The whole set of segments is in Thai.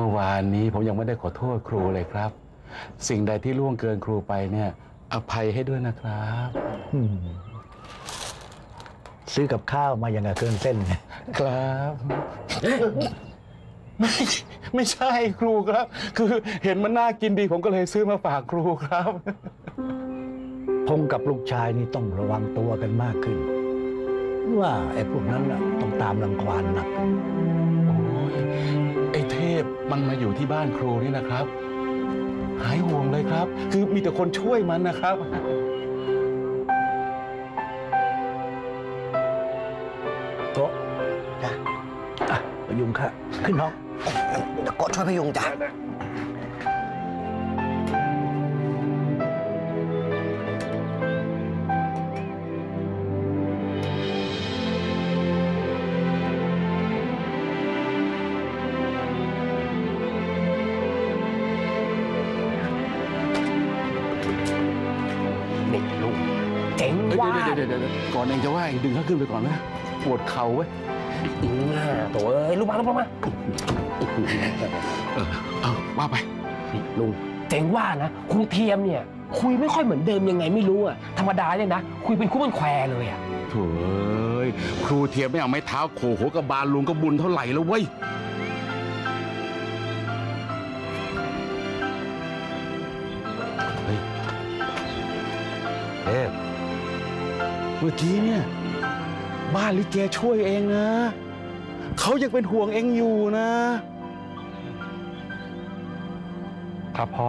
มื่อวานนี้ผมยังไม่ได้ขอโทษครูเลยครับ สิ่งใดที่ล่วงเกินครูไปเนี่ย อภัยให้ด้วยนะครับอืมซื้อกับข้าวมาอย่างกับเครื่องเส้นไงครับ ไม่ไม่ใช่ครูครับ คือเห็นมันน่ากินดีผมก็เลยซื้อมาฝากครูครับ พงกับลูกชายนี่ต้องระวังตัวกันมากขึ้น ว่าไอ้พวกนั้นน่ะต้องตามรังควานหนักโอ้ยไอ้เทพ มันมาอยู่ที่บ้านครูนี่นะครับ หายห่วงเลยครับ คือมีแต่คนช่วยมันนะครับโก็จ้ะอะประยุงค่ะขึ้นห้องเดี๋ยวโกะช่วยพยุงจ้ะ ว่าเดี๋ยวเดี๋ยวเดี๋ยวเดี๋ยวก่อนเองจะว่าเองดึงเขาขึ้นไปก่อนนะปวดเข่าเว้ยอืมตัวเอ้ยลุกมาลุกมาเออเอาว่าไปนี่ลุงเจ๋งว่านะครูเทียมเนี่ยคุยไม่ค่อยเหมือนเดิมยังไงไม่รู้อะธรรมดาเนี่ยนะ คุยเป็นคู่เป็นแควเลยอะโถ่เอ้ยครูเทียมไม่เอาไม้เท้าโขกหัวกระบาลลุงก็บุญเท่าไหร่แล้วเว้ย มื่อกี้เนี่ย บ้านลิเกช่วยเองนะ เขายังเป็นห่วงเองอยู่นะ ครับพ่อ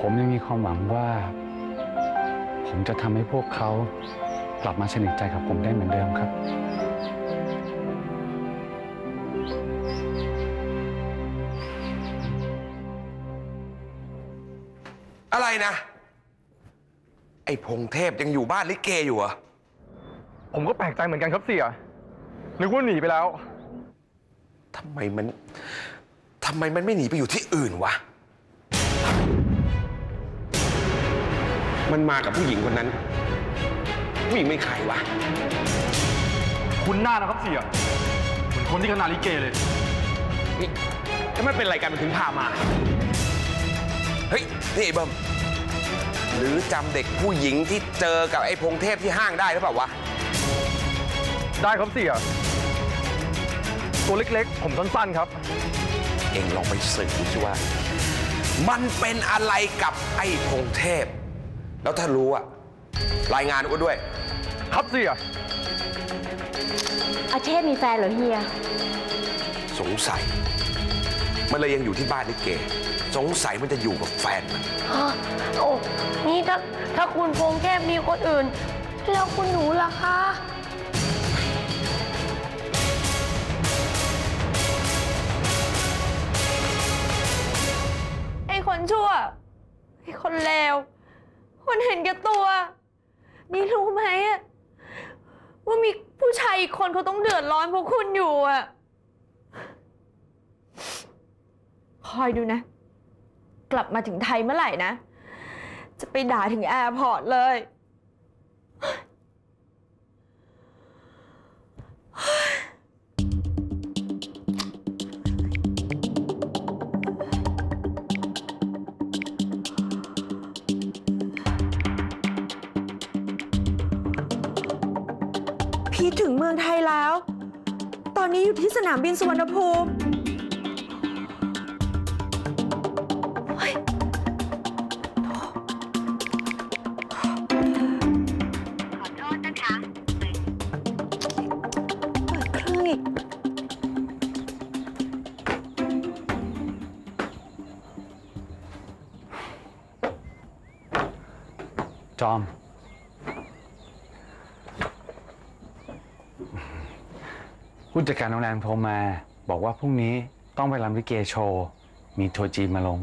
ผมยังมีความหวังว่า ผมจะทำให้พวกเขากลับมาสนิทใจกับผมได้เหมือนเดิมครับอะไรนะไอ้พงเทพยังอยู่บ้านลิเกอยู่เหรอ ผมก็แปลกใจเหมือนกันครับเสียนึกว่าหนีไปแล้ว ทำไมมัน ทำไมมันไม่หนีไปอยู่ที่อื่นวะ มันมากับผู้หญิงคนนั้น ผู้หญิงไม่ใครวะ คุณหน้านะครับเสียเหมือนคนที่คณะลิเกเลย นี่แล้วมันเป็นอะไรกันมันถึงพามา เฮ้ย นี่ไอ้เบิ้ม หรือจำเด็กผู้หญิงที่เจอกับไอ้พงเทพที่ห้างได้หรือเปล่าวะ ได้ครับเสียตัวเล็กๆ ผมสั้นๆครับ เองลองไปสืบดูสิว่า มันเป็นอะไรกับไอ้พงเทพ แล้วถ้ารู้อะรายงานอ้วนด้วย ครับเสียอาเทพมีแฟนเหรอเฮีย สงสัย มันเลยยังอยู่ที่บ้านลิเก สงสัยมันจะอยู่กับแฟนมันฮะโอ้นี่ถ้าถ้าคุณพงเทพมีคนอื่น แล้วคุณหนูล่ะคะ ไอ้คนชั่ว ไอ้คนเลว คนเห็นแก่ตัว นี่รู้ไหมอะว่ามีผู้ชายอีกคนเขาต้องเดือดร้อนเพราะคุณอยู่อะ คอยดูนะ กลับมาถึงไทยเมื่อไหร่นะ จะไปด่าถึงแอร์พอร์ตเลย พีทถึงเมืองไทยแล้ว ตอนนี้อยู่ที่สนามบินสุวรรณภูมิ จอม ผู้จัดการโรงแรมโทรมา บอกว่าพรุ่งนี้ต้องไปรำลิเกโชว์ มีทัวร์จีนมาลง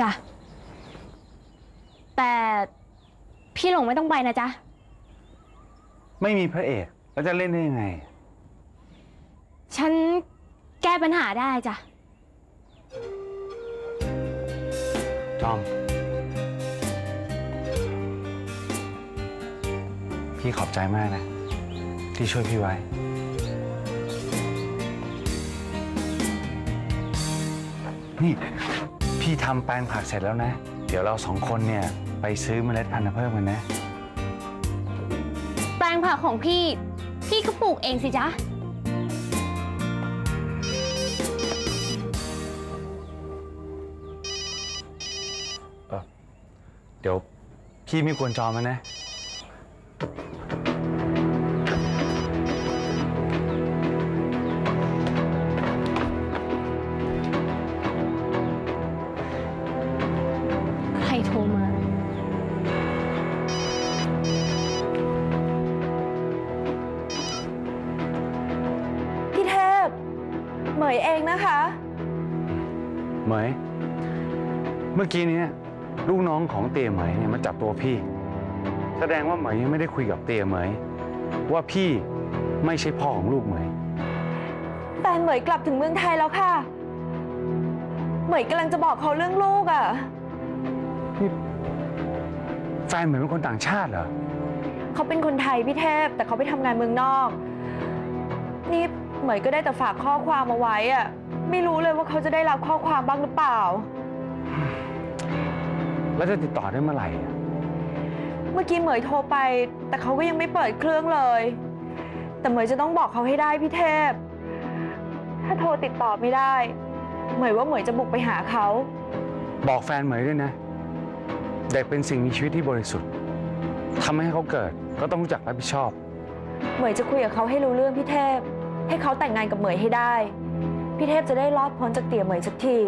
จ้ะ แต่พี่หลงไม่ต้องไปนะจ๊ะ ไม่มีพระเอก แล้วจะเล่นได้ยังไง ฉันแก้ปัญหาได้จ้ะ จอม พี่ขอบใจมากนะ ที่ช่วยพี่ไว้ นี่พี่ทำแปลงผักเสร็จแล้วนะ เดี๋ยวเราสองคนเนี่ย ไปซื้อเมล็ดพันธุ์มาเพิ่มกันนะ แปลงผักของพี่ พี่ก็ปลูกเองสิจ๊ะเดี๋ยวพี่ไม่ควรจอมมันนะ ใครโทรมา พี่เทพ เหมยเองนะคะ เหมย เมื่อกี้เนี้ลูกน้องของเตียเหมยเนี่ยมาจับตัวพี่ ดงว่าเหมยยังไม่ได้คุยกับเตียเหมย ว่าพี่ไม่ใช่พ่อของลูกเหมยแฟนเหมยกลับถึงเมืองไทยแล้วค่ะ เหมยกำลังจะบอกเขาเรื่องลูกอะแฟนเหมยเป็นคนต่างชาติเหรอเขาเป็นคนไทยพี่เทพ แต่เขาไปทำงานเมืองนอก นี่เหมยก็ได้แต่ฝากข้อความเอาไว้อะไม่รู้เลยว่าเขาจะได้รับข้อความบ้างหรือเปล่า แล้วจะติดต่อได้เมื่อไหร่อะ เมื่อกี้เหมยโทรไป แต่เขาก็ยังไม่เปิดเครื่องเลย แต่เหมยจะต้องบอกเขาให้ได้พี่เทพ ถ้าโทรติดต่อไม่ได้ เหมยว่าเหมยจะบุกไปหาเขา บอกแฟนเหมยด้วยนะ เด็กเป็นสิ่งมีชีวิตที่บริสุทธิ์ทำให้เขาเกิดก็ต้องรู้จักรับผิดชอบ เหมยจะคุยกับเขาให้รู้เรื่องพี่เทพ ให้เขาแต่งงานกับเหมยให้ได้ พี่เทพจะได้รอดพ้นจากเตี่ยเหมยสักที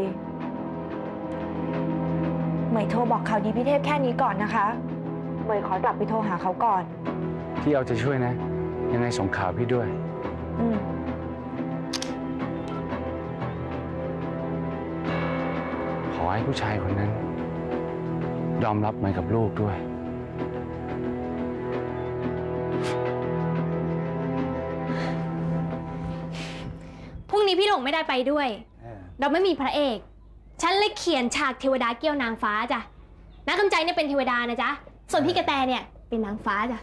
เหมยโทรบอกข่าวดีพี่เทพแค่นี้ก่อนนะคะ เหมยขอกลับไปโทรหาเขาก่อนที่เอาใจช่วยนะ ยังไงส่งข่าวพี่ด้วย อืมขอให้ผู้ชายคนนั้น ยอมรับเหมือนกับลูกด้วย พรุ่งนี้พี่หลงไม่ได้ไปด้วย เราไม่มีพระเอก ฉันเลยเขียนฉากเทวดาเกี้ยวนางฟ้าจ้ะนักกำใจเนี่ยเป็นเทวดานะจ๊ะ ส่วนพี่กระแตเนี่ยเป็นนางฟ้าจ้ะ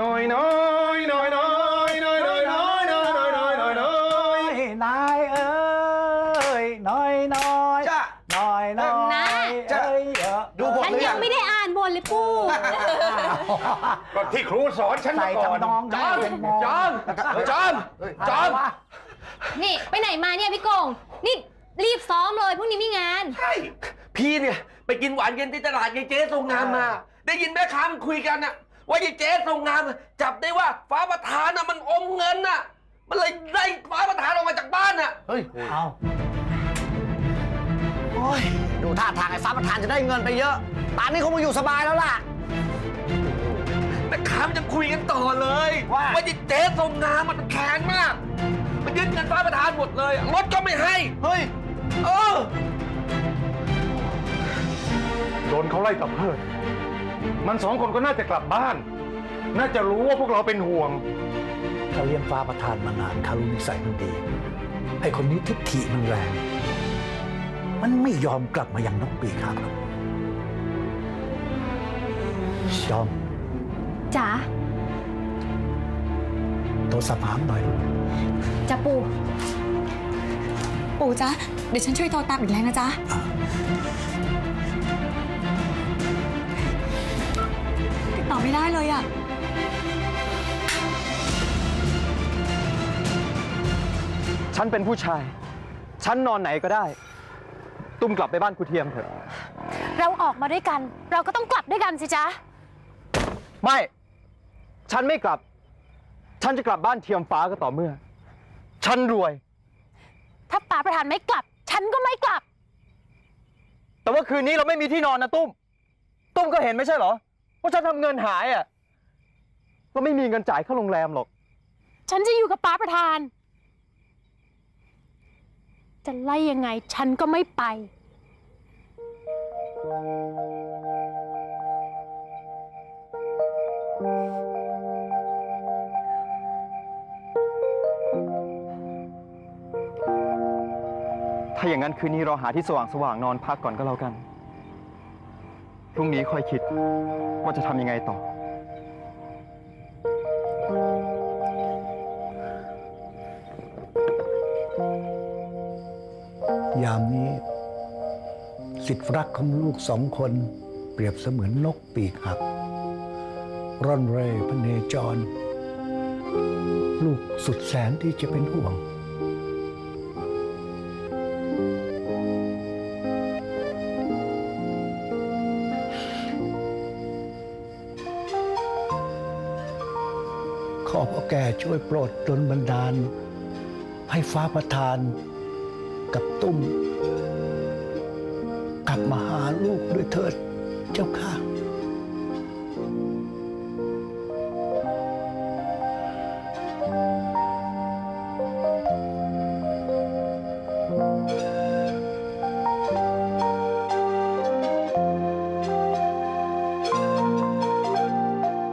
น้อยน้อยน้อยน้อยน้อยน้อยน้อยน้อยน้อยน้อยน้อยน้อยนายเอ้ยน้อยน้อยจ้ะน้อยน้อยนะจ้ะเอ้ยเออดูบทฉันหรือยัยังงไม่ได้อ่านบทเลยปู่ก็ที่ครูสอนฉันใส่มาก่อนทำนองจอมเป็นมอง จอมจอมจอมนี่ไปไหนมาเนี่ยพี่โกงนี่รีบซ้อมเลยพรุ่งนี้มีงาน ใช่พี่เนี่ย ไปกินหวานเย็นที่ตลาดยายเจ๊ทรงงามมา ได้ยินแม่ค้ามันคุยกันน่ะว่ายายเจ๊ทรงงามจับได้ว่าฟ้าประธานน่ะมันอมเงินน่ะ มันเลยได้ฟ้าประธานออกมาจากบ้านน่ะ เฮ้ย เอาโอ้ยดูท่าทางไอ้ฟ้าประธานจะได้เงินไปเยอะป่านนี้คงมาอยู่สบายแล้วล่ะแม่ค้ามันจะคุยกันต่อเลยว่าว่ายายเจ๊ทรงงามมันแค้นมาก มันยึดเงินฟ้าประธานหมดเลยรถก็ไม่ให้ เฮ้ย เออ โดนเขาไล่กลับเพิด มันสองคนก็น่าจะกลับบ้าน น่าจะรู้ว่าพวกเราเป็นห่วงเขาเลี้ยงฟ้าประทานมานานเขารู้นิสัยมันดีไอ้คนนี้ทิฏฐิมันแรง มันไม่ยอมกลับมาอย่างนกปีกครับหรอกยอมจ๋าโทรศัพท์หามหน่อยลูกจะปูปู่จ๊ะ เดี๋ยวฉันช่วยโทรตามอีกแล้วนะจ๊ะ ไม่ได้เลยอะฉันเป็นผู้ชาย ฉันนอนไหนก็ได้ ตุ้มกลับไปบ้านคุเทียมเถอะ เราออกมาด้วยกัน เราก็ต้องกลับด้วยกันสิจ๊ะ ไม่ ฉันไม่กลับ ฉันจะกลับบ้านเทียมฟ้าก็ต่อเมื่อ ฉันรวย ถ้าป๋าประธานไม่กลับ ฉันก็ไม่กลับ แต่ว่าคืนนี้เราไม่มีที่นอนนะตุ้ม ตุ้มก็เห็นไม่ใช่เหรอ ว่าฉันทำเงินหายอะเราไม่มีเงินจ่ายค่าโรงแรมหรอก ฉันจะอยู่กับป๋าประธาน จะไล่ยังไงฉันก็ไม่ไป ถ้าอย่างนั้นคืนนี้เราหาที่สว่างสว่างๆนอนพักก่อนก็แล้วกัน พรุ่งนี้ค่อยคิดว่าจะทำยังไงต่อ ยามนี้ สิทธิรักของลูกสองคน เปรียบเสมือนนกปีกหัก ร่อนเร่พเนจร ลูกสุดแสนที่จะเป็นห่วง ช่วยโปรดดลบันดาล ให้ฟ้าประทานกับตุ้ม กลับมาหาลูกด้วยเถิดเจ้าค่ะ